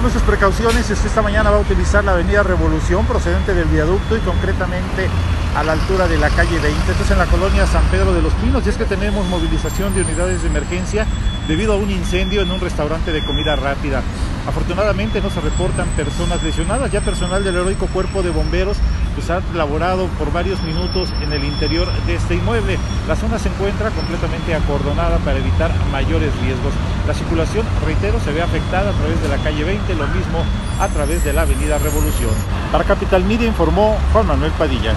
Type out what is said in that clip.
Tome sus precauciones si usted esta mañana va a utilizar la avenida Revolución procedente del viaducto y concretamente a la altura de la calle 20. Esto es en la colonia San Pedro de los Pinos y es que tenemos movilización de unidades de emergencia debido a un incendio en un restaurante de comida rápida. Afortunadamente no se reportan personas lesionadas, ya personal del heroico cuerpo de bomberos pues ha laborado por varios minutos en el interior de este inmueble. La zona se encuentra completamente acordonada para evitar mayores riesgos. La circulación, reitero, se ve afectada a través de la calle 20, lo mismo a través de la avenida Revolución. Para Capital Media informó Juan Manuel Padilla.